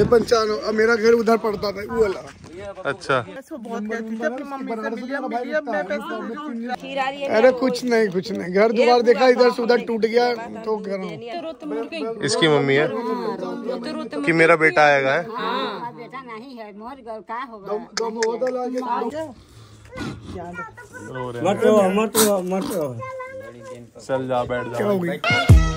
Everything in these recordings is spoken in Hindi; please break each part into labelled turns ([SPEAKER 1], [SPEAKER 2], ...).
[SPEAKER 1] ये पंचानवे अब मेरा घर उधर पड़ता था वो वाला।
[SPEAKER 2] अच्छा।
[SPEAKER 3] है
[SPEAKER 1] अरे कुछ नहीं कुछ नहीं। घर द्वार देखा इधर से उधर टूट गया तो घर
[SPEAKER 4] गई
[SPEAKER 2] इसकी मम्मी है?
[SPEAKER 4] रोते
[SPEAKER 2] कि मेरा बेटा आएगा है।
[SPEAKER 3] बेटा नहीं है? मोर का होगा
[SPEAKER 1] दो होता लागे
[SPEAKER 2] रो रहे। हैं चल जा बैठ जा।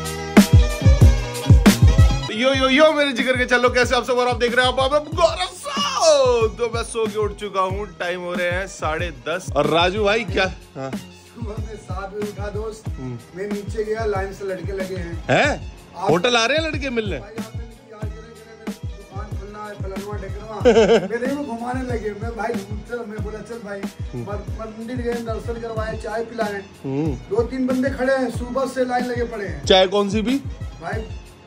[SPEAKER 2] यो यो यो मेरे जिगर के चलो कैसे आप सब और आप देख रहे हैं आप आप गौरव। तो मैं सो के उठ चुका हूँ टाइम हो रहे हैं साढ़े दस। और राजू भाई क्या? हाँ।
[SPEAKER 1] सुबह में सात बजे उठा दोस्त मैं नीचे गया लाइन से लड़के लगे हैं।
[SPEAKER 2] है? होटल आ रहे हैं लड़के मिलने?
[SPEAKER 1] मेरी को घुमाने लगे मैं भाई चल मैं बोला चल भाई मंदिर गए दर्शन करवाए चाय पिलाए। दो तीन बंदे खड़े हैं सुबह से लाइन लगे पड़े हैं।
[SPEAKER 2] चाय कौन सी भी
[SPEAKER 1] भाई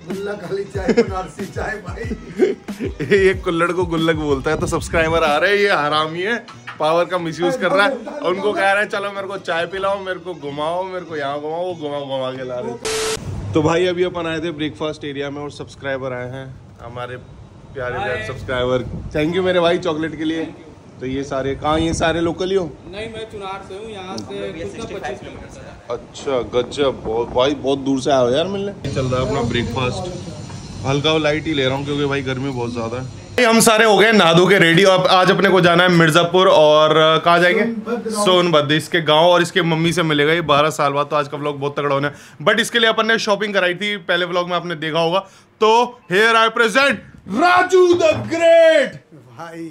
[SPEAKER 1] गुल्ला खाली चाय बनारसी चाय भाई।
[SPEAKER 2] ये कुल्लड़ को गुल्लक बोलता है तो सब्सक्राइबर आ रहे हैं ये हरामी है पावर का मिसयूज कर रहा है। और उनको कह रहे हैं चलो मेरे को चाय पिलाओ मेरे को घुमाओ मेरे को यहाँ घुमाओ वो घुमा घुमा के ला रहे तो भाई अभी अपन आए थे ब्रेकफास्ट एरिया में और सब्सक्राइबर आए हैं हमारे प्यारे प्यारे सब्सक्राइबर थैंक यू मेरे भाई चॉकलेट के लिए। तो ये सारे कहाँ ये सारे लोकल ही हो?
[SPEAKER 5] नहीं मैं चुनार से हूँ यहाँ से पच्चीस किलोमीटर
[SPEAKER 2] अच्छा गजब बहुत भाई बहुत दूर से आए हो यार मिलने। चल रहा है अपना ब्रेकफास्ट हल्का वो लाइट ही ले रहा हूँ क्योंकि भाई गर्मी बहुत ज़्यादा है। हम सारे हो गए नादू के रेडी अब आज अपने को जाना है मिर्जापुर और कहाँ जाएँगे? सोनभद्र। इसके गाँव और इसके मम्मी से मिलेगा ये बारह साल बाद तो आज का व्लॉग बहुत तगड़ा होना है। बट इसके लिए अपन ने शॉपिंग कराई थी पहले व्लॉग में आपने देखा होगा। तो here I present Raju the great
[SPEAKER 1] भाई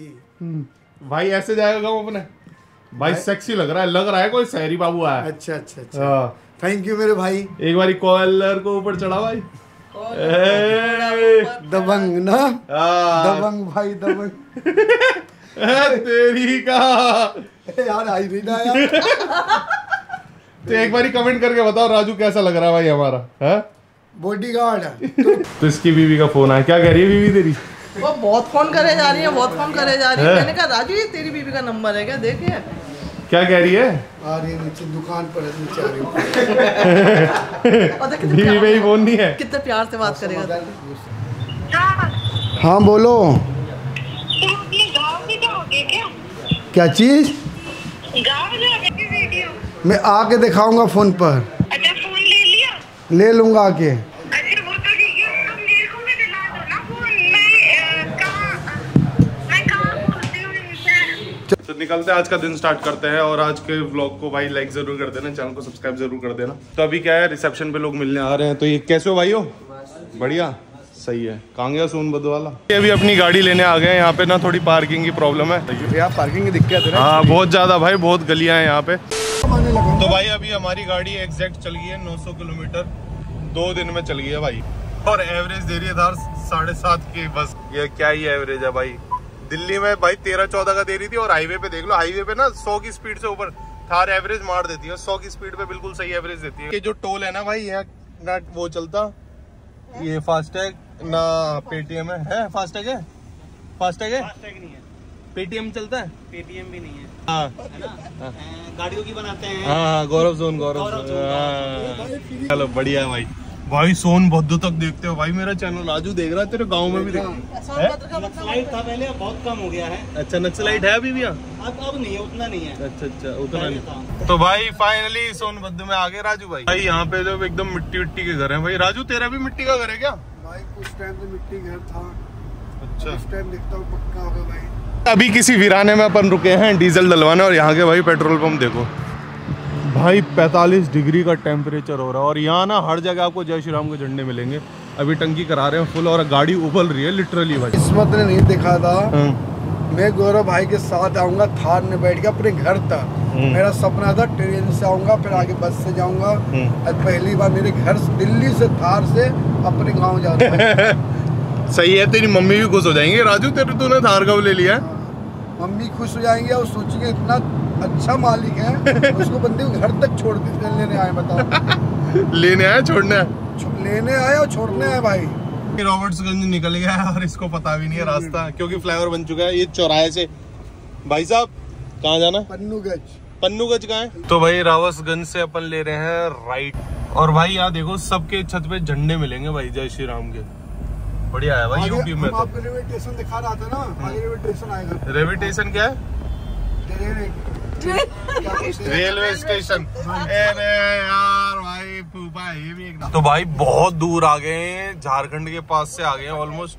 [SPEAKER 2] भाई ऐसे जाएगा गाँव अपने। भाई सेक्सी लग रहा है लग रहा है कोई शहरी बाबू आया।
[SPEAKER 1] अच्छा अच्छा अच्छा।
[SPEAKER 2] हाँ।
[SPEAKER 1] थैंक यू मेरे भाई।
[SPEAKER 2] एक बारी कॉलर को ऊपर चढ़ा भाई।
[SPEAKER 1] दबंग ना? दबंग भाई दबंग।
[SPEAKER 2] तेरी का?
[SPEAKER 1] यार आई नहीं ना यार।
[SPEAKER 2] तो एक बारी कमेंट करके बताओ राजू कैसा लग रहा है भाई हमारा है?
[SPEAKER 1] बॉडी गार्ड
[SPEAKER 2] तो इसकी बीवी का फ़ोन आया। क्या कह रही है बीवी तेरी?
[SPEAKER 4] वो बहुत फ़ोन करे जा रही है बहुत फ़ोन करे जा रही है। मैंने कहा राजू ये तेरी बीबी का नंबर है क्या? देखिए
[SPEAKER 2] क्या कह रही है?
[SPEAKER 1] आ रही है नीचे दुकान पर है, नीचे आ रही है।
[SPEAKER 2] बीवी
[SPEAKER 4] प्यार से-
[SPEAKER 2] फ़ोन नहीं है।
[SPEAKER 4] कितने प्यार से बात करेगा।
[SPEAKER 1] हाँ बोलो।
[SPEAKER 6] क्या
[SPEAKER 1] क्या चीज़ मैं आके दिखाऊँगा फ़ोन पर।
[SPEAKER 6] अच्छा फ़ोन ले लिया?
[SPEAKER 1] ले लूँगा आके।
[SPEAKER 6] तो
[SPEAKER 2] निकलते हैं आज का दिन स्टार्ट करते हैं और आज के ब्लॉग को भाई लाइक ज़रूर कर देना चैनल को सब्सक्राइब ज़रूर कर देना। तो अभी क्या है रिसेप्शन पे लोग मिलने आ रहे हैं तो ये कैसे हो भाई हो? बढ़िया सही है। कहाँ गया सोनभद्र वाला? ये अभी अपनी गाड़ी लेने आ गए हैं यहाँ पे ना थोड़ी पार्किंग की प्रॉब्लम है।
[SPEAKER 1] यार पार्किंग की दिक्कत है
[SPEAKER 2] हाँ बहुत ज़्यादा भाई बहुत गलियाँ हैं यहाँ पे। तो भाई अभी हमारी गाड़ी एग्जैक्ट चल गई है 900 किलोमीटर। दो दिन में चल गई है भाई। और एवरेज दे रही है साढ़े सात की बस। ये क्या ही एवरेज है भाई। दिल्ली में भाई तेरह चौदह का दे रही थी और हाईवे पे देख लो हाईवे पे ना सौ की स्पीड से ऊपर थार एवरेज मार देती है सौ की स्पीड पे बिल्कुल सही एवरेज देती है। ये जो टोल है ना भाई यहाँ ना वो चलता ये फास्टैग ना पेटीएम है, है फास्टैग है? फास्टैग है? पेटीएम चलता है?
[SPEAKER 5] पेटीएम भी नहीं है।
[SPEAKER 2] हाँ।
[SPEAKER 5] गाड़ियों की बनाते हैं।
[SPEAKER 2] हाँ हाँ गौरव जोन गौरव जोन हाँ। चलो बढ़िया भाई। भाई सोन बद्ध तक देखते हो। भाई मेरा चैनल राजू देख रहा है तेरे गाँव में भी देख।
[SPEAKER 4] मतलब
[SPEAKER 5] नक्सलाइट था पहले अब बहुत कम हो गया है।
[SPEAKER 2] अच्छा नक्सलाइट है अभी भी यहाँ?
[SPEAKER 5] अब अब नहीं है उतना नहीं है।
[SPEAKER 2] अच्छा अच्छा उतना नहीं। तो भाई फाइनली सोनभद्र में आ गए राजू भाई। भाई यहाँ पे जो एकदम मिट्टी मिट्टी के घर है। भाई राजू तेरा भी मिट्टी का घर है क्या?
[SPEAKER 1] भाई कुछ टाइम तो मिट्टी घर था।
[SPEAKER 2] अच्छा।
[SPEAKER 1] इस टाइम दिखता हूँ पक्का होगा भाई।
[SPEAKER 2] अभी किसी वीराने में अपन रुके हैं डीजल डलवाने और यहाँ के भाई पेट्रोल पंप देखो। भाई 45 डिग्री का टेम्परेचर हो रहा है और यहाँ ना हर जगह आपको जय श्री राम के झंडे मिलेंगे। अभी टंकी करा रहे हैं फुल और गाड़ी उबल रही है लिटरली भाई।
[SPEAKER 1] किस्मत ने नहीं देखा था।
[SPEAKER 2] हाँ।
[SPEAKER 1] मैं गौरव भाई के साथ आऊँगा थार में बैठ के अपने घर तक। मेरा सपना था ट्रेन से आऊँगा फिर आगे बस से जाऊँगा।
[SPEAKER 2] हम्म।
[SPEAKER 1] आज पहली बार मेरे घर से दिल्ली से थार से अपने गाँव जा
[SPEAKER 2] सही है तेरी मम्मी भी खुश हो जाएँगे। राजू तेरे तूने थार कब ले लिया?
[SPEAKER 1] मम्मी खुश हो जाएँगे और सोचेंगे इतना अच्छा मालिक है उसको बंदे को घर तक छोड़ के लेने आए बताओ।
[SPEAKER 2] लेने आए छोड़ने
[SPEAKER 1] लेने आए और छोड़ने आए भाई।
[SPEAKER 2] रॉबर्ट्सगंज निकल गया है और इसको पता भी नहीं है रास्ता क्योंकि फ्लाईओवर बन चुका है ये चौराहे से। भाई साहब कहाँ जाना? है
[SPEAKER 1] पन्नू गज
[SPEAKER 2] पन्नूगंज कहाँ है? तो भाई रावसगंज से अपन ले रहे हैं राइट और भाई यहाँ देखो सबके छत पे झंडे मिलेंगे भाई जय श्री राम के। बढ़िया है भाई यूपी में तो।
[SPEAKER 1] रेलवे स्टेशन दिखा रहा था ना रेलवे स्टेशन आएगा।
[SPEAKER 2] रेविटेशन क्या है?
[SPEAKER 1] रेलवे क्या बोलते हैं?
[SPEAKER 2] Railway station. अरे यार भाई फूफा ये भी एक तो भाई बहुत दूर आ गए हैं झारखंड के पास से आ गए हैं ऑलमोस्ट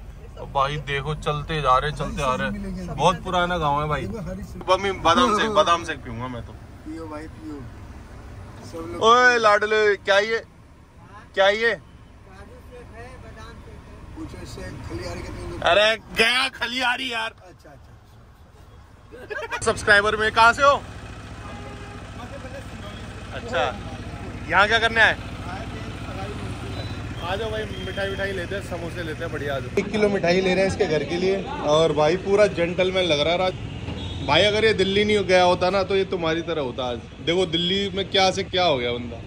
[SPEAKER 2] भाई देखो चलते जा रहे चलते आ रहे। बहुत पुराना गाँव है भाई। बादाम से बादाम से पीऊँगा मैं तो।
[SPEAKER 1] पियो भाई पियो।
[SPEAKER 2] ओए लाडले क्या ये? क्या ये? अरे गया खलियारी यार।
[SPEAKER 1] अच्छा अच्छा।
[SPEAKER 2] सब्सक्राइबर में कहा से हो? अच्छा। यहाँ क्या करने आए? आ जाओ भाई मिठाई मिठाई लेते हैं समोसे लेते हैं बढ़िया एक किलो मिठाई ले रहे हैं इसके घर के लिए और भाई पूरा जेंटलमैन लग रहा है राज भाई अगर ये दिल्ली नहीं गया होता ना तो ये तुम्हारी तरह होता आज। देखो दिल्ली में क्या से क्या हो गया बंदा।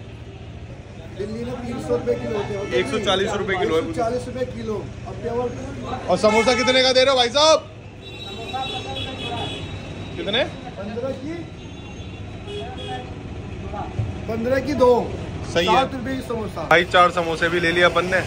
[SPEAKER 1] दिल्ली में तीन सौ रुपए किलो होते हैं।
[SPEAKER 2] 140 रुपए किलो है।
[SPEAKER 1] चालीस रुपए किलो।
[SPEAKER 2] और समोसा कितने का दे रहे हो भाई साहब? कितने?
[SPEAKER 1] पंद्रह की? पंद्रह की दो।
[SPEAKER 2] सही है।
[SPEAKER 1] सात रुपए की समोसा।
[SPEAKER 2] भाई चार समोसे भी ले लिया अपन ने।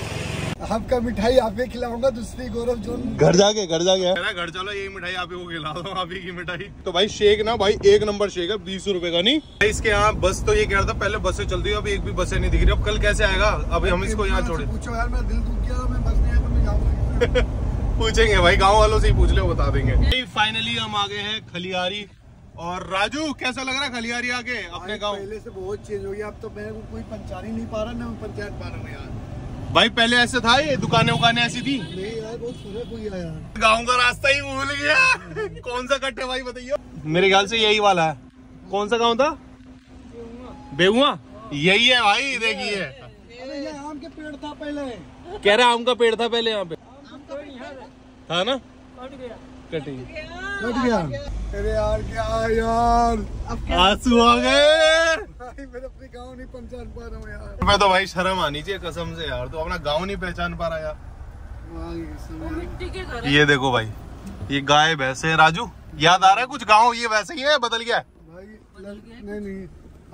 [SPEAKER 1] आपका मिठाई आप ही खिलाऊँगा दूसरी गौरव जोन
[SPEAKER 2] घर जाके घर जाके। घर चलो यही मिठाई आप ही को खिला दो आप ही की मिठाई। तो भाई शेक ना भाई एक नंबर शेक है बीस रुपए का नहीं। भाई इसके यहाँ बस तो ये कह रहा था पहले बसें चलती है अभी एक भी बसें नहीं दिख रही। अब कल कैसे आएगा? अभी हम इसको यहाँ छोड़े।
[SPEAKER 1] पूछो यार मेरा दिल दुख गया मैं बस नहीं आया तो मैं जाऊँगा
[SPEAKER 2] पूछेंगे भाई गाँव वालों से ही पूछ ले बता देंगे। फाइनली हम आ गए हैं खलियारी और राजू कैसा लग रहा है खलियारी आके अपने गाँव?
[SPEAKER 1] पहले से बहुत चेंज हो गया अब तो मेरे को कोई पहचान ही नहीं पा रहा ना मैं पंचायत पा रहा हूँ यार।
[SPEAKER 2] भाई पहले ऐसे था ये दुकानें उकानें ऐसी थी?
[SPEAKER 1] नहीं यार बहुत फ़र्क हो गया यार
[SPEAKER 2] गाँव का रास्ता ही भूल गया। कौन सा कट है भाई बताइए? मेरे ख्याल से यही वाला है। कौन सा गाँव था? बेहुआ यही है भाई देखिए।
[SPEAKER 1] आम के पेड़ था पहले।
[SPEAKER 2] कह रहे आम का पेड़ था पहले यहाँ पे। था। ना? कट गया
[SPEAKER 1] कट गया। अरे यार क्या यार?
[SPEAKER 2] आँसू आ गए।
[SPEAKER 1] भाई मैं अपने गाँव नहीं पहचान पा रहा हूँ यार।
[SPEAKER 2] मैं तो भाई शर्म आनी चाहिए कसम से यार। तो अपना गाँव नहीं पहचान पा रहा यार।
[SPEAKER 1] ये
[SPEAKER 2] ये देखो भाई ये गाय भैंसे है राजू याद आ रहा है कुछ गाँव? ये वैसे ही है बदल गया
[SPEAKER 1] भाई नहीं नहीं।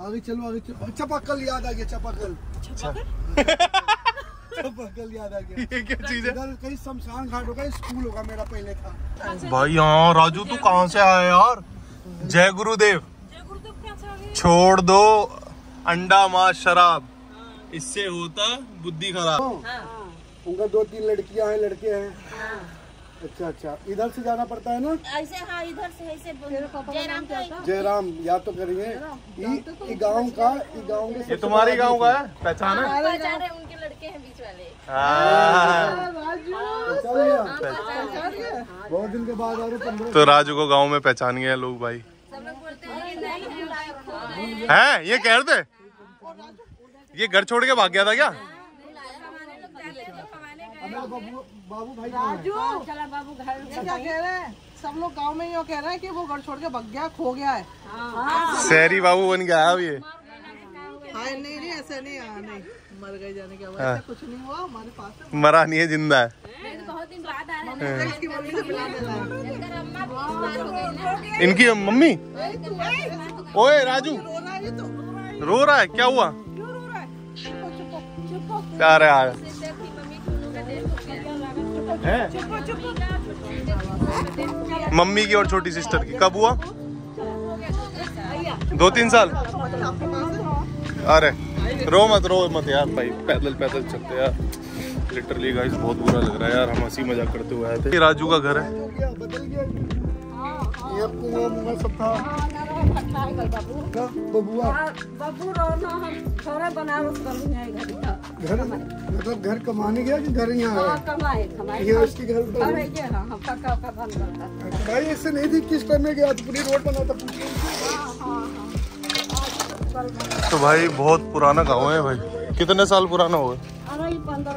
[SPEAKER 1] आगे चलो आगे चलो। चपाकल याद आ गया चपाकल। चपाकल? याद आ गया।
[SPEAKER 2] ये क्या चीज़ है?
[SPEAKER 1] इधर कहीं शमशान घाट होगा स्कूल होगा मेरा पहले था।
[SPEAKER 2] भाई हाँ राजू तू कहाँ से आया यार? जय गुरुदेव। छोड़ दो अंडा माँ शराब। इससे होता बुद्धि खराब।
[SPEAKER 1] उनका दो तीन लड़कियाँ हैं लड़के हैं। अच्छा अच्छा। इधर से जाना पड़ता है ना?
[SPEAKER 7] ऐसे हाँ इधर से ऐसे जयराम
[SPEAKER 1] जयराम याद तो करिए। ई गाँव का गाँव के
[SPEAKER 2] ये तुम्हारे गाँव का है? पहचान है?
[SPEAKER 7] पहचान है उनके लड़के हैं बीच वाले
[SPEAKER 2] हाँ।
[SPEAKER 1] पहचान लिया? बहुत दिन के बाद आ रहे पंद्रह
[SPEAKER 2] तो राजू को गाँव में पहचान गए लोग भाई
[SPEAKER 7] सब लोग बोलते हैं ये है
[SPEAKER 2] ये कह रहे थे ये घर छोड़ के भाग गया था क्या
[SPEAKER 1] बाबू बाबू भाई हैं?
[SPEAKER 3] चला बाबू घर
[SPEAKER 4] क्या कह रहे हैं सब लोग गाँव में यो कह रहे हैं कि वो घर छोड़ के भग गया खो गया है
[SPEAKER 2] शहरी बाबू बन गया है अब ये
[SPEAKER 4] नहीं नहीं ऐसे नहीं हाँ नहीं। मर गए जाने के बाद
[SPEAKER 2] हाँ।
[SPEAKER 4] ऐसा कुछ नहीं हुआ हमारे पास
[SPEAKER 2] मरा नहीं है ज़िंदा है।
[SPEAKER 7] हैं।
[SPEAKER 4] है।
[SPEAKER 7] हो ना।
[SPEAKER 2] इनकी मम्मी? ओए राजू।
[SPEAKER 4] रो रहा है ये तो। रो रहा है
[SPEAKER 2] क्या हुआ?
[SPEAKER 4] क्यों रो रहा है?
[SPEAKER 2] है?
[SPEAKER 7] हो?
[SPEAKER 2] है मम्मी की और छोटी सिस्टर की कब हुआ? दो तीन साल। अरे रो मत रो मत यार भाई पैदल पैदल चलते यार। लिटरली गाइस बहुत बुरा लग रहा है यार हम हँसी मज़ाक करते हुए आए थे। राजू का घर है।
[SPEAKER 1] हो गया बदल गया ये कुआँ मुआं सब था का बबुआ।
[SPEAKER 3] बाबू रोना हम थोड़ा बनारस कर घर?
[SPEAKER 1] मतलब घर कमाने गया कि घर यहाँ
[SPEAKER 3] कमाए कमाए।
[SPEAKER 1] यहाँ उसके घर
[SPEAKER 3] करता
[SPEAKER 1] भाई ऐसे नहीं थी किस टाइम में गया तो पूरी रोड बना था
[SPEAKER 2] तो भाई बहुत पुराना गाँव है भाई। कितने साल पुराना होगा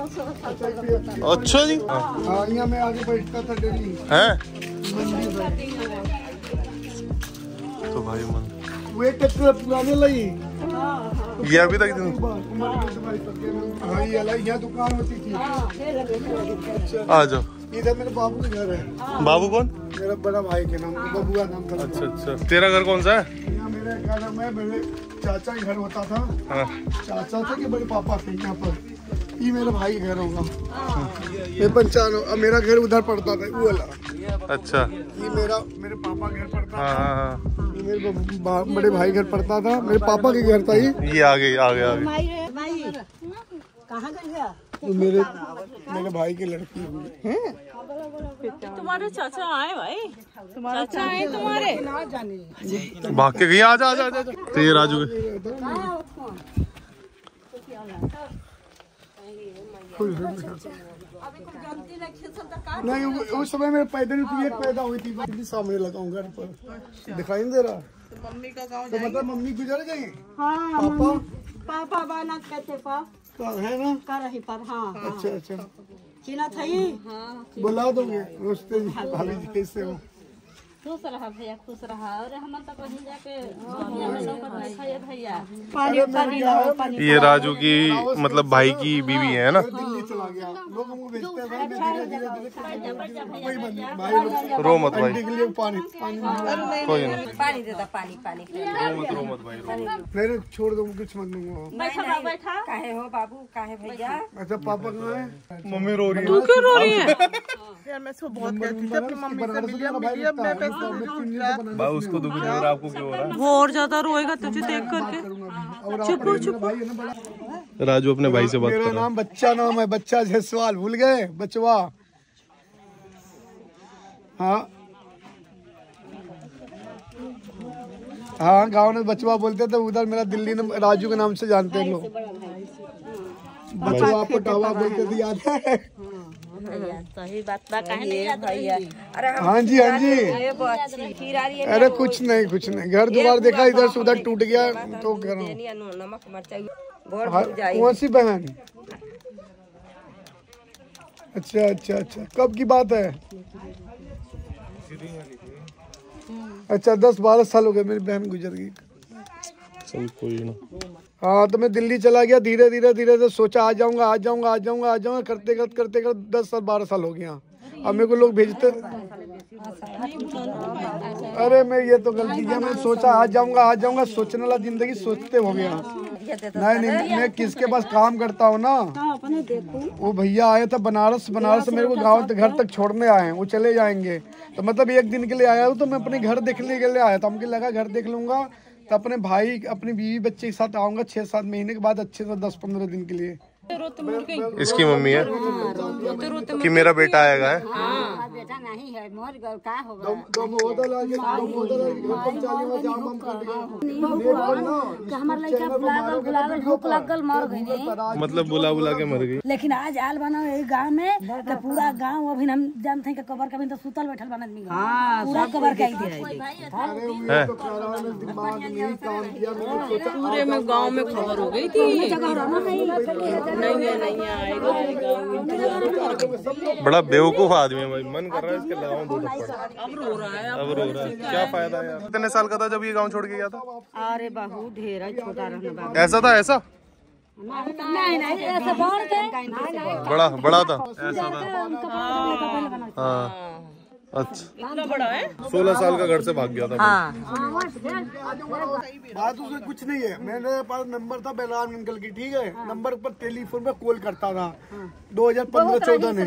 [SPEAKER 3] साल पहले
[SPEAKER 2] अच्छा जी।
[SPEAKER 1] हाँ। आगे बैठता था डेली।
[SPEAKER 2] है? तो भाई मन
[SPEAKER 1] वे पुराने लगी।
[SPEAKER 2] ये अभी तक दिन
[SPEAKER 1] हाँ ये अलग यहाँ दुकान होती थी।
[SPEAKER 2] आ जाओ।
[SPEAKER 1] इधर मेरे बाबू के घर है।
[SPEAKER 2] बाबू कौन?
[SPEAKER 1] मेरा बड़ा भाई के नाम बबुआ नाम
[SPEAKER 2] अच्छा अच्छा। तेरा घर कौन सा है?
[SPEAKER 1] मेरे क्या नाम है मेरे चाचा के घर होता था।
[SPEAKER 2] हाँ।
[SPEAKER 1] चाचा थे कि बड़े पापा थे यहाँ पर। ये मेरा भाई घर होगा। ये पंचान अब मेरा घर उधर पड़ता था वो वाला।
[SPEAKER 2] अच्छा।
[SPEAKER 1] ये मेरा मेरे पापा घर पड़ता
[SPEAKER 2] हाँ हाँ हाँ।
[SPEAKER 1] ये मेरे बड़े भाई घर पड़ता था। मेरे पापा के घर था ये।
[SPEAKER 2] ये आ गई आ गई आ गई
[SPEAKER 1] ये मेरे मेरे भाई की लड़की हुई
[SPEAKER 4] तुम्हारे चाचा आए भाई। तुम्हारे चाचा आए तुम्हारे।
[SPEAKER 2] भाग के गई आजा आजा आजा। तो ये राजू के
[SPEAKER 1] नहीं उस समय मेरे पैदल पैदा हुई थी। मैं सामने लगाऊँ घर पर। दिखाई नहीं दे रहा।
[SPEAKER 4] मम्मी का गाँव
[SPEAKER 1] तो मतलब मम्मी गुजर गई?
[SPEAKER 3] हाँ
[SPEAKER 1] पापा?
[SPEAKER 3] पापा बाना कहते पा
[SPEAKER 1] का है ना?
[SPEAKER 3] कर रही पर हाँ
[SPEAKER 1] अच्छा अच्छा।
[SPEAKER 3] चिना थई
[SPEAKER 1] बुला दोगे रोस्ते जी भाभी जी कैसे हो?
[SPEAKER 7] खुश रहा भैया खुश रहा। और हम तक वहीं जाके भैया
[SPEAKER 1] है
[SPEAKER 2] ये राजू की मतलब भाई की बीवी है ना?
[SPEAKER 1] हैं।
[SPEAKER 2] रो मत भाई। कोई ना
[SPEAKER 8] पानी देता पानी पानी।
[SPEAKER 2] रो मत रो मत भाई
[SPEAKER 1] मेरे छोड़ दो कुछ मत दूँगा।
[SPEAKER 7] बैठा बैठा।
[SPEAKER 8] काहे हो बाबू काहे भैया?
[SPEAKER 1] अच्छा पापा कहाँ है?
[SPEAKER 2] मम्मी रो रही है।
[SPEAKER 4] तू क्यों रो रही है। यार मैं इसको बहुत कहती थी अपनी मम्मी से मिली अब मिली अब मैं?
[SPEAKER 2] है। भाई उसको दुख नहीं हो। रहा आपको क्यों हो रहा
[SPEAKER 4] वो और ज़्यादा रोएगा तुझे देख करके।
[SPEAKER 1] चुप चुप है ना बड़ा।
[SPEAKER 2] है राजू अपने भाई से बात
[SPEAKER 1] मेरा नाम बच्चा नाम है बच्चा जयसवाल भूल गए बचवा। हाँ। हाँ गाँव में बचवा बोलते थे उधर मेरा दिल्ली में राजू के नाम से जानते हैं लोग। बचवा पटावा बोलते थे याद है?
[SPEAKER 7] सही बात बा काहे नहीं याद भैया?
[SPEAKER 8] अरे
[SPEAKER 1] हाँ जी हाँ जी। अरे कुछ नहीं कुछ नहीं। घर द्वार देखा इधर से उधर टूट गया तो कह रहा हूँ
[SPEAKER 8] नमक मिर्चा बोर भूल
[SPEAKER 1] कौन सी बहन अच्छा अच्छा अच्छा। कब की बात है? अच्छा दस बारह साल हो गए मेरी बहन गुजर गई।
[SPEAKER 2] चल कोई ना।
[SPEAKER 1] हाँ तो मैं दिल्ली चला गया, धीरे धीरे धीरे धीरे सोचा, आ जाऊँगा आ जाऊँगा आ जाऊँगा आ जाऊँगा, करते करते करते करते दस साल, बारह साल हो गया अब मेरे को लोग भेजते अरे मैं ये तो गलती किया, मैं सोचा, आ जाऊँगा आ जाऊँगा, सोचने वाला ज़िंदगी सोचते हो गया नहीं नहीं, मैं किसके पास काम करता हूँ ना? वो भैया आए थे बनारस बनारस मेरे को गाँव घर तक छोड़ने आए हैं, वो चले जाएँगे। तो मतलब एक दिन के लिए आया हूँ तो मैं अपने घर देखने के लिए आया था। हमको लगा घर देख लूँगा तो अपने भाई, अपनी बीवी बच्चे के साथ आऊँगा छः सात महीने के बाद, अच्छे से दस पंद्रह दिन के लिए।
[SPEAKER 2] इसकी मम्मी है कि मेरा बेटा आएगा है?
[SPEAKER 3] बेटा नहीं है मोर का होगा
[SPEAKER 2] मतलब बुला बुला के मर गई।
[SPEAKER 3] लेकिन आज आल बना यही गाँव में तो पूरा गाँव अभी हम जानते हैं कि कबर का भी तो सुतल बैठल बना आदमी हाँ, पूरा कबर का ही।
[SPEAKER 1] तो
[SPEAKER 4] पूरे में गाँव में खबर हो गई थी।
[SPEAKER 2] बड़ा बेवकूफ़ आदमी है भाई मन कर रहा है इसके लगाऊँ दो थप्पड़।
[SPEAKER 4] अब रो रहा है
[SPEAKER 2] अब रो रहा है। क्या फ़ायदा यार? कितने साल का था जब ये गाँव छोड़ के गया था?
[SPEAKER 8] अरे बहू ढेर छोटा रहने
[SPEAKER 2] ऐसा था ऐसा?
[SPEAKER 3] नहीं नहीं ऐसे
[SPEAKER 2] बड़ा बड़ा था। ऐसा था। हाँ। अच्छा
[SPEAKER 4] इतना बड़ा है?
[SPEAKER 2] सोलह साल का घर से भाग गया था
[SPEAKER 1] बात उसमें कुछ नहीं है। मेरे पास नंबर था बलराम अंकल की ठीक है? नंबर पर टेलीफोन पे कॉल करता था। 2015-14 में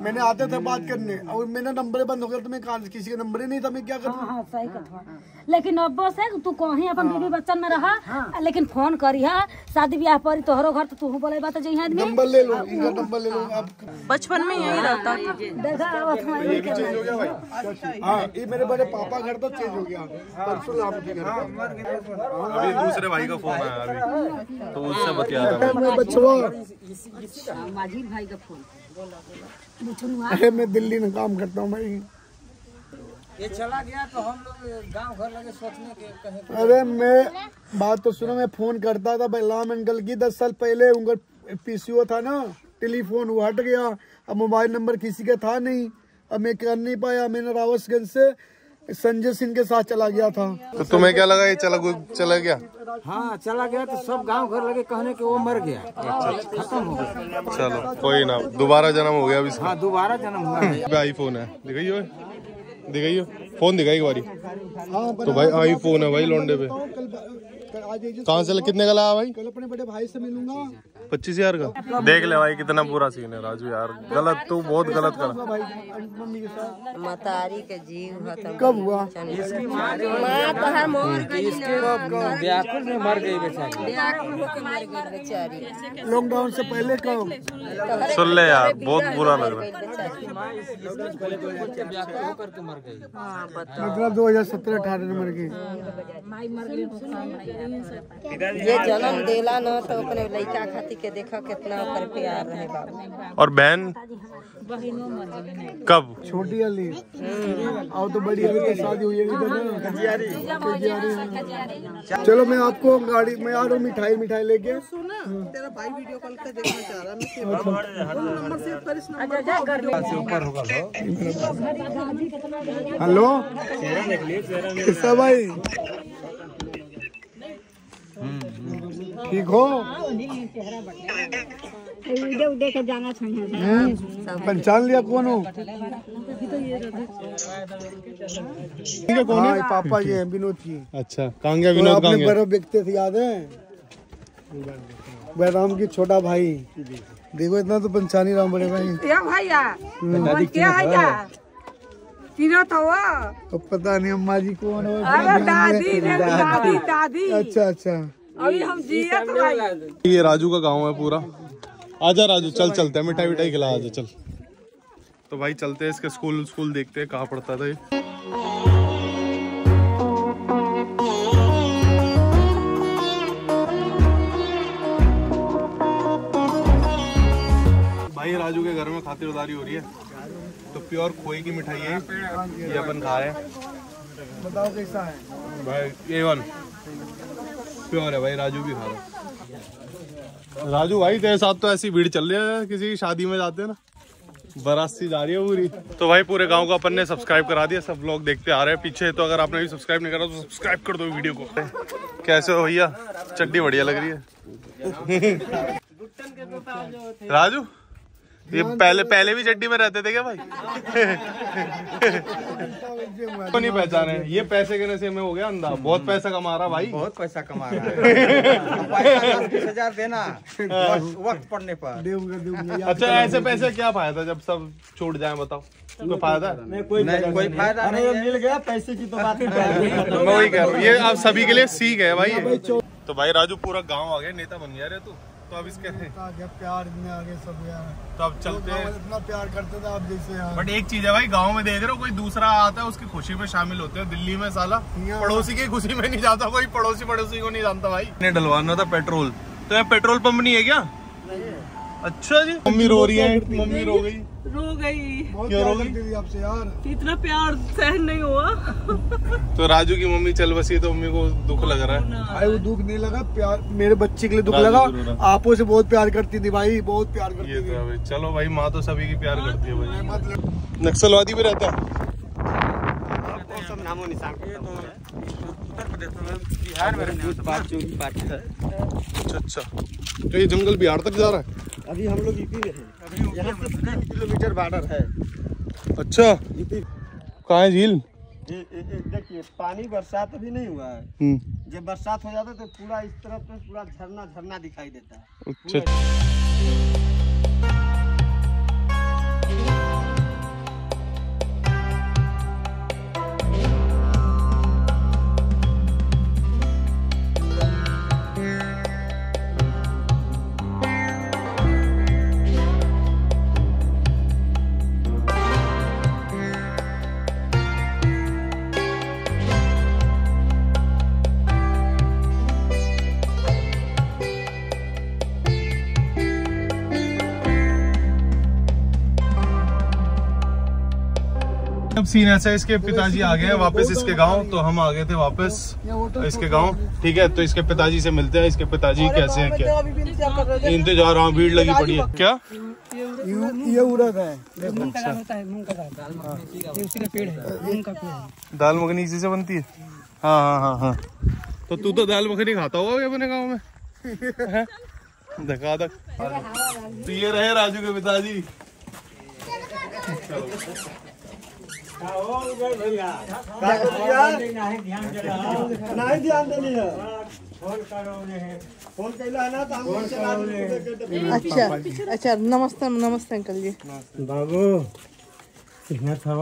[SPEAKER 1] मैंने आते थे बात करने। और मेरा नंबर बंद हो गया तो मैं कहा किसी का नंबर ही नहीं था मैं क्या करता
[SPEAKER 3] हाँ लेकिन अब्बो से तू कहीं अपन बीबी बच्चन में रहा। लेकिन फ़ोन करी है। शादी ब्याह पर तोहरो घर तो तू बोले बात जई आदमी
[SPEAKER 1] नंबर ले लो इनका नंबर ले लो। अब
[SPEAKER 4] बचपन में यही रहता था।
[SPEAKER 1] हो भाई। हाँ ये मेरे बड़े पापा घर तो चेंज हो गया। परसों राम के घर
[SPEAKER 2] अभी दूसरे भाई का फ़ोन आया अभी। तो उससे बतिया रहा मैं
[SPEAKER 1] मैं बचवा।
[SPEAKER 3] माझी भाई का फ़ोन
[SPEAKER 1] अरे मैं दिल्ली में काम करता हूँ भाई।
[SPEAKER 5] ये चला गया तो हम लोग गाँव घर लगे सोचने के कहे
[SPEAKER 1] अरे मैं बात तो सुनो मैं फ़ोन करता था बलराम अंकल की। दस साल पहले उनका पीसीओ था ना टेलीफोन वो हट गया। अब मोबाइल नंबर किसी का था नहीं। अब मैं कर नहीं पाया। मैंने रावतगंज से संजय सिंह के साथ चला गया था।
[SPEAKER 2] तो तुम्हें क्या लगा ये चला चला गया?
[SPEAKER 5] हाँ चला गया तो सब गाँव घर लगे कहने के वो मर गया। खत्म हो गया।
[SPEAKER 2] चलो कोई ना दोबारा जन्म हो गया अभी इसका।
[SPEAKER 5] हाँ दोबारा जन्म हुआ। है
[SPEAKER 2] आईफोन है। दिखाइयो। दिखाइयो। फ़ोन दिखा एक बारी।
[SPEAKER 1] हाँ
[SPEAKER 2] तो भाई आईफोन है भाई लौंडे पे। कहाँ से कितने का लाया भाई?
[SPEAKER 1] कल अपने बड़े भाई से मिलूँगा।
[SPEAKER 2] पच्चीस हज़ार का? देख ले भाई कितना बुरा सीन है राजू यार। गलत तू बहुत गलत कर।
[SPEAKER 1] भाई? मम्मी के साथ।
[SPEAKER 8] मतारी के जीव
[SPEAKER 1] कब हुआ?
[SPEAKER 8] माँ तो हर मोर गई ना।
[SPEAKER 5] व्याकुल में मर गई बेचारी।
[SPEAKER 8] व्याकुल होके मर गई बेचारी।
[SPEAKER 1] लॉकडाउन से पहले कब?
[SPEAKER 2] सुन ले यार बहुत बुरा लग रहा है।
[SPEAKER 5] व्याकुल होकर के मर गई।
[SPEAKER 1] मतलब दो हज़ार सत्रह अठारह में मर गई।
[SPEAKER 8] ये जन्म देला न तो अपने लड़का खातिर के देखा कितना ओकर प्यार रहे बाबू
[SPEAKER 2] और बहन? कब?
[SPEAKER 1] छोटी वाली। आओ तो बड़ी वाली की शादी हुई है चलो मैं आपको गाड़ी में आ रहा हूँ मिठाई मिठाई लेके।
[SPEAKER 9] सुना तेरा भाई वीडियो कॉल कर देखना चाह रहा मैं नंबर से
[SPEAKER 1] हेलो? कैसा भाई। ठीक हो? पहचान लिया कौन हो? हाँ? ये पापा जी हैं विनोद जी।
[SPEAKER 2] अच्छा कहाँ
[SPEAKER 1] तो
[SPEAKER 2] विनोद कहाँ
[SPEAKER 1] आपने
[SPEAKER 2] गया?
[SPEAKER 1] बर्फ़ बेचते थे याद है? बैराम की छोटा भाई। देखो इतना तो पहचान ही रहा हूँ बड़े भाई।
[SPEAKER 8] क्या भैया क्या भैया किनो तो वो
[SPEAKER 1] तो पता नहीं अम्मा जी कौन हो
[SPEAKER 8] अरे दादी दादी दादी
[SPEAKER 1] अच्छा अच्छा।
[SPEAKER 8] अभी हम जियत भाई।
[SPEAKER 2] ये राजू का गाँव है पूरा। आजा राजू चल चलते हैं। मिठाई विठाई खिला आजा चल। तो भाई चलते हैं इसके स्कूल स्कूल देखते हैं कहाँ पढ़ता था ये। भाई राजू के घर में खातिरदारी हो रही है। तो प्योर खोए की मिठाई है ये। अपन खाए
[SPEAKER 1] बताओ कैसा है?
[SPEAKER 2] भाई ए वन। प्योर है भाई राजू भी खा रहा राजू भाई तेरे साथ तो ऐसी भीड़ चल रही है किसी की शादी में जाते हैं ना। बारात सी जा रही है पूरी। तो भाई पूरे गाँव को अपन ने सब्सक्राइब करा दिया सब लोग देखते आ रहे हैं। पीछे तो अगर आपने भी सब्सक्राइब नहीं करा तो सब्सक्राइब कर दो वीडियो को। कैसे हो भैया? चड्डी बढ़िया लग रही है। राजू? ये पहले पहले भी चड्डी में रहते थे क्या भाई? को नहीं पहचाने ये पैसे के नशे में हो गया अंधा। बहुत पैसा कमा रहा भाई।
[SPEAKER 5] बहुत पैसा कमा रहा है। हज़ार देना। वक्त वक्त पड़ने पर।
[SPEAKER 2] अच्छा ऐसे पैसे क्या फ़ायदा जब सब छूट जाए बताओ। कोई फ़ायदा?
[SPEAKER 5] नहीं कोई फ़ायदा नहीं।
[SPEAKER 1] मिल गया पैसे की तो बात
[SPEAKER 2] मैं वही कह रहा हूँ। ये आप सभी के लिए सीख है भाई। तो भाई राजू पूरा गाँव आ गया नेता बन गया रे तू। तो अब इसके
[SPEAKER 1] प्यार में आगे सब यार।
[SPEAKER 2] तो अब चलते हैं।
[SPEAKER 1] इतना प्यार करते थे आप जैसे यार।
[SPEAKER 2] बट एक चीज़ है भाई गाँव में देख रहे हो कोई दूसरा आता है उसकी खुशी में शामिल होते हैं। दिल्ली में साला पड़ोसी की खुशी में नहीं जाता कोई पड़ोसी पड़ोसी को नहीं जानता भाई। डलवाना था पेट्रोल। तो यहाँ पेट्रोल पंप नहीं है क्या? अच्छा जी। मम्मी रो रही है। मम्मी रो गई।
[SPEAKER 4] रो गई।
[SPEAKER 2] क्यों रोगी?
[SPEAKER 1] करती आपसे यार।
[SPEAKER 4] इतना प्यार सहन नहीं हुआ।
[SPEAKER 2] तो राजू की मम्मी चल बसी तो मम्मी को दुख लग रहा है।
[SPEAKER 1] भाई वो दुख नहीं लगा प्यार मेरे बच्चे के लिए दुख लगा। आपो से बहुत प्यार करती थी भाई बहुत प्यार करती
[SPEAKER 2] तो
[SPEAKER 1] थी।
[SPEAKER 2] भाई। चलो भाई माँ तो सभी की प्यार करती है भाई।
[SPEAKER 1] मतलब
[SPEAKER 2] नक्सलवादी भी रहता है।
[SPEAKER 5] नामो निशान उत्तर प्रदेश में बिहार में बात है।
[SPEAKER 2] अच्छा अच्छा। तो ये जंगल बिहार तक जा रहा है?
[SPEAKER 5] अभी हम लोग यूपी में हैं यहाँ से किलोमीटर बॉर्डर है।
[SPEAKER 2] अच्छा।
[SPEAKER 5] यूपी
[SPEAKER 2] कहाँ है झील?
[SPEAKER 5] देखिए पानी बरसात अभी नहीं हुआ है।
[SPEAKER 2] हम्म,
[SPEAKER 5] जब बरसात हो जाता है तो पूरा इस तरफ़ में पूरा झरना झरना दिखाई देता है।
[SPEAKER 2] अच्छा। अब सीन ऐसा है इसके पिताजी आ गए हैं वापस इसके गाँव तो हम आ गए थे वापस इसके गाँव। ठीक है तो इसके पिताजी से मिलते हैं इसके पिताजी कैसे हैं क्या? इंतज़ार हाँ भीड़ लगी पड़ी है। क्या?
[SPEAKER 1] ये उड़द है।
[SPEAKER 2] दाल मखनी इसी से बनती है? हाँ हाँ हाँ हाँ। तो तू तो दाल मखनी खाता होगा अपने गाँव में? हैं? धका धक तो ये रहे राजू के पिताजी।
[SPEAKER 1] नहीं ध्यान देनी है फ़ोन कैला है ना तो हम चला
[SPEAKER 9] अच्छा अच्छा नमस्ते नमस्ते अंकल जी।
[SPEAKER 5] बाबू कितना था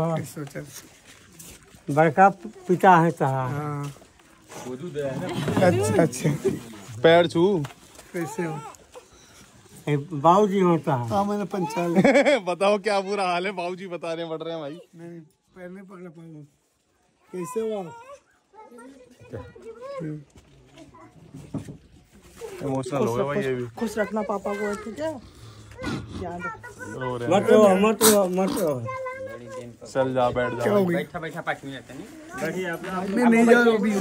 [SPEAKER 5] बड़का पिता है तहा।
[SPEAKER 1] अच्छा अच्छा
[SPEAKER 2] पैर छू।
[SPEAKER 1] कैसे हो
[SPEAKER 5] बाबू जी होता है
[SPEAKER 1] हाँ मैंने पंचाल
[SPEAKER 2] बताओ क्या बुरा हाल है? बाबूजी बता रहे बढ़ रहे हैं भाई।
[SPEAKER 1] नहीं पैर नहीं पकड़ पाऊँगा कैसे हो
[SPEAKER 2] इमोशनल हो गया भाई ये भी
[SPEAKER 9] खुश रखना पापा को ठीक है याद
[SPEAKER 5] मत रो मत रो मत रो
[SPEAKER 2] चल जा बैठ जा
[SPEAKER 5] बैठा बैठा पाँच मिनट नहीं
[SPEAKER 1] मैं नहीं जा रहा अभी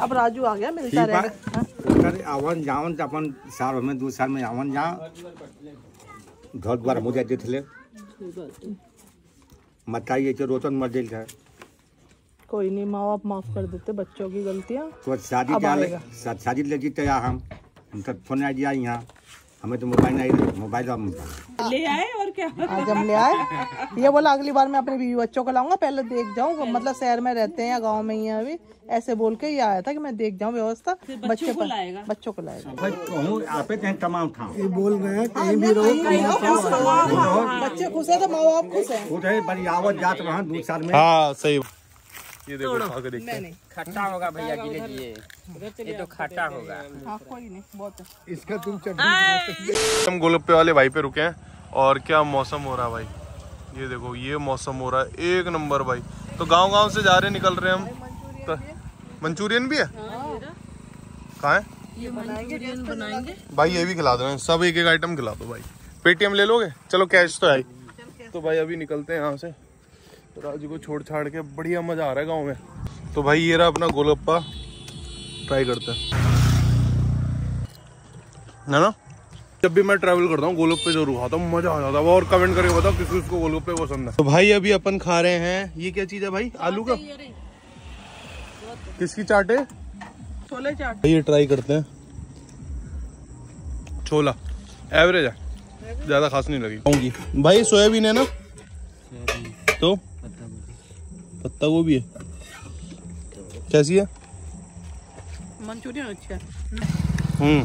[SPEAKER 9] अब राजू आ गया मिलता रहेगा हाँ?
[SPEAKER 10] अरे आवन जावन तो अपन साल में दो साल में आवन जा घर द्वार मुझे थे मताई के रोतन मर जाइल था
[SPEAKER 9] कोई नहीं माँ बाप माफ़ कर देते बच्चों की गलतियाँ।
[SPEAKER 10] तो शादी शादी ले जीते हम हम। तो फ़ोन आ दिया यहाँ। हमें तो मोबाइल नहीं मोबाइल
[SPEAKER 4] ले आए और क्या
[SPEAKER 9] आज हम ले आए। ये बोला अगली बार मैं अपने बीवी बच्चों को लाऊँगा पहले देख जाऊँ मतलब शहर में रहते हैं या गाँव में ही हैं अभी ऐसे बोल के ये आया था कि मैं देख जाऊँ व्यवस्था बच्चे
[SPEAKER 4] को लाएगा।
[SPEAKER 9] बच्चों को लाएगा।
[SPEAKER 10] भाई कहूँ आपे थे तमाम था।
[SPEAKER 1] ये बोल रहे हैं कहीं भी रहो
[SPEAKER 9] बच्चे खुश है तो माँ बाप खुश है।
[SPEAKER 10] जात वहाँ दो साल में।
[SPEAKER 2] हाँ सही। ये देखो खा के देखते हैं।
[SPEAKER 5] खट्टा होगा भैया जी लीजिए ये तो खट्टा होगा।
[SPEAKER 9] हाँ कोई नहीं बहुत
[SPEAKER 1] इसका तुम चटनी
[SPEAKER 2] हम गोलगप्पे वाले भाई पे रुके हैं और क्या मौसम हो रहा भाई? ये देखो ये मौसम हो रहा है एक नंबर भाई। तो गाँव गाँव से जा रहे निकल रहे हम। तो मंचूरियन भी है? कहाँ है? ये भाई ये भी खिला दो सब एक एक आइटम खिला दो भाई। पेटीएम ले लोगे? चलो कैश तो है तो भाई अभी निकलते हैं यहाँ से। तो राजू को छोड़ छाड़ के बढ़िया मज़ा आ रहा है गाँव में। तो भाई ये रहा अपना गोलगप्पा ट्राई करते हैं। है ना? जब भी मैं ट्रैवल करता हूँ गोलगप्पे ज़रूर खाता हूँ मज़ा आ जाता है। और कमेंट करके बताओ किस किसको गोलगप्पे पसंद है। तो भाई अभी अपन खा रहे हैं। ये क्या चीज़ है भाई? आलू का? किसकी चाट है?
[SPEAKER 9] छोले चाट।
[SPEAKER 2] भाई ये ट्राई करते हैं। छोला। एवरेज है। ज़्यादा खास नहीं लगी। भाई सोयाबीन है ना? तो? पत्ता गोभी है। कैसी है?
[SPEAKER 9] मंचूरियन अच्छा है।
[SPEAKER 2] हम्म।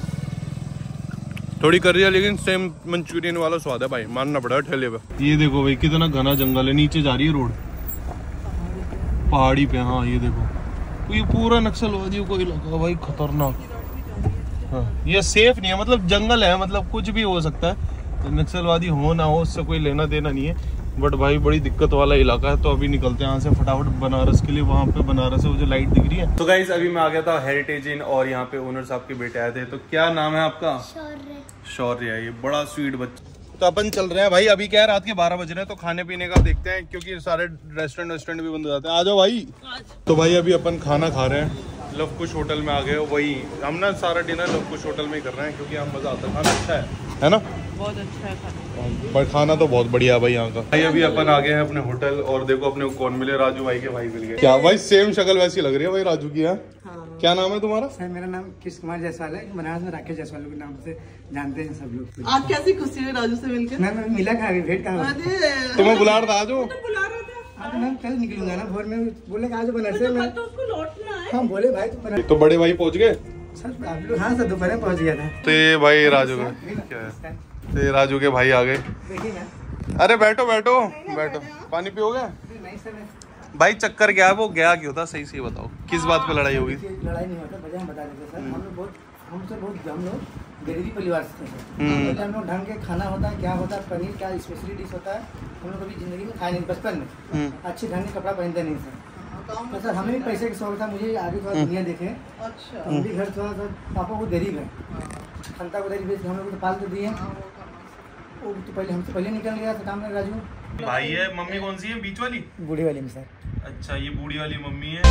[SPEAKER 2] थोड़ी कर रही है लेकिन सेम मंचूरियन वाला स्वाद है भाई। मानना पड़ा ठेले पे। ये देखो भाई कितना घना जंगल है। नीचे जा रही है रोड। पहाड़ी पे हाँ ये देखो। तो ये पूरा नक्सलवादियों को इलाका भाई खतरनाक। हाँ ये सेफ़ नहीं है। मतलब जंगल है मतलब कुछ भी हो सकता है। तो नक्सलवादी हो ना हो उससे कोई लेना देना नहीं है। बट भाई बड़ी दिक्कत वाला इलाका है तो अभी निकलते हैं यहाँ से फटाफट बनारस के लिए। वहाँ पे बनारस है वो जो लाइट दिख रही है। तो गाइज़ अभी मैं आ गया था हेरिटेज इन और यहाँ पे ओनर साहब के बेटे आए थे। तो क्या नाम है आपका? शौर्य। ये बड़ा स्वीट बच्चा। तो अपन चल रहे हैं भाई अभी क्या है रात के बारह बज रहे हैं तो खाने पीने का देखते हैं क्योंकि सारे रेस्टोरेंट वेस्टोरेंट भी बंद हो जाते हैं। आ जाओ भाई। तो भाई अभी अपन खाना खा रहे हैं। लव कुश होटल में आ गए वही। हम ना सारा डिनर लव कुश होटल में ही कर रहे हैं क्योंकि हम मज़ा आता है खाना अच्छा है। है ना?
[SPEAKER 9] बहुत अच्छा है खाना।
[SPEAKER 2] पर खाना तो बहुत बढ़िया भाई यहाँ का। भाई अभी अपन आ गए हैं अपने होटल और देखो अपने कौन मिले राजू भाई के भाई मिल गए। क्या भाई सेम शक्ल वैसी लग रही है भाई राजू की है? क्या नाम है तुम्हारा?
[SPEAKER 1] सर मेरा नाम किस कुमार जायसवाल है। बनारस में राकेश जायसवाल के नाम से जानते हैं सब लोग।
[SPEAKER 9] आज कैसी खुशी हुई राजू से मिलकर
[SPEAKER 1] मैं मिला कहाँ भेंट कहाँ?
[SPEAKER 2] तुम्हें बुला रहा था आज
[SPEAKER 1] आज मैं कल निकलूँगा ना भोर में। बोले आज बनारस से मैं
[SPEAKER 9] उसको लौटना है।
[SPEAKER 1] हाँ बोले भाई तुम
[SPEAKER 2] तो बड़े भाई पहुँच गए?
[SPEAKER 1] सर आप लोग हाँ सर दोपहर में पहुँच गया था।
[SPEAKER 2] तो ये भाई राजू क्या है? तो ये राजू के भाई आ गए। अरे बैठो बैठो। बैठो। पानी पियोगे?
[SPEAKER 1] नहीं सर। मैं-
[SPEAKER 2] भाई चक्कर क्या है वो गया क्यों था? सही सही बताओ किस बात पे लड़ाई होगी?
[SPEAKER 1] देखिए, लड़ाई नहीं होता वजह हम बता देते सर। हम लोग बहुत हमसे बहुत हम लोग गरीबी परिवार से थे
[SPEAKER 2] हम्म।
[SPEAKER 1] हम लोग ढंग के खाना होता है क्या होता है पनीर क्या स्पेशली डिश होता है हम लोग कभी ज़िंदगी में खाए नहीं बचपन में।
[SPEAKER 2] हम्म।
[SPEAKER 1] अच्छे ढंग के कपड़ा पहनते नहीं सर। तो सर हमें भी पैसे की शौक था मुझे आगे थोड़ा दुनिया देखे।
[SPEAKER 9] अच्छा।
[SPEAKER 1] हम भी घर थोड़ा सा पापा को गरीब है। खलता को गरीब है हम लोग तो पाल तो दिए। वो तो पहले हमसे पहले निकल गया था काम में राजू।
[SPEAKER 2] भाई है मम्मी कौन सी है? बीच वाली?
[SPEAKER 1] बूढ़ी वाली में सर।
[SPEAKER 2] अच्छा ये बूढ़ी वाली मम्मी है।